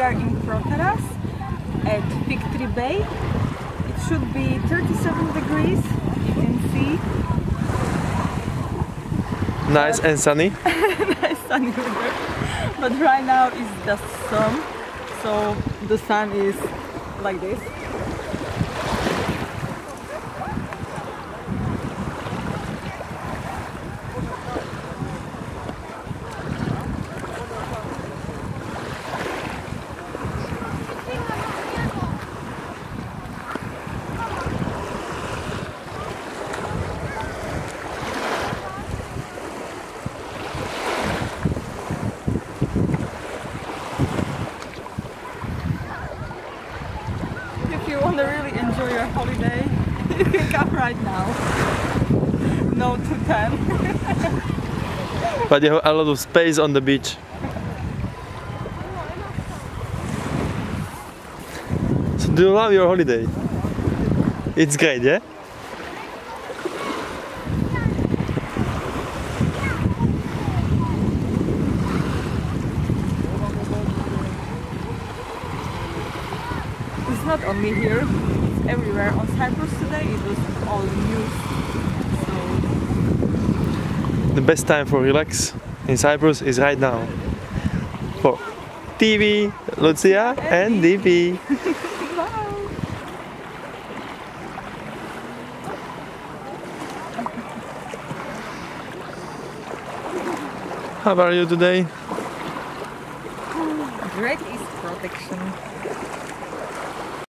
we are in Protaras at Fig Tree Bay. It should be 37 degrees, you can see. Nice and sunny. nice sunny weather. But right now is just sun, so the sun is like this. If you want to really enjoy your holiday, you can come right now. No to 10. But you have a lot of space on the beach. So do you love your holiday? It's great, yeah? It's not only here, everywhere. On Cyprus today it was all news. So The best time for relax in Cyprus is right now. For TV, Lucia and DP. How are you today? great is protection.